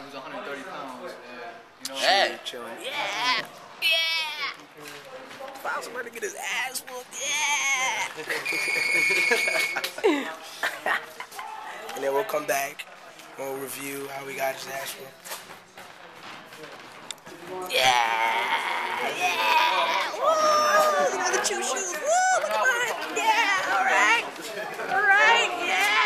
he was 130 pounds. You know. Chilling. Yeah. Yeah. Find somebody to get his ass whooped. Yeah. and then we'll come back. We'll review how we got his ass whooped. Yeah. Yeah. Woo. Look the two shoes. Woo. Look at mine. Yeah. All right. All right. Yeah.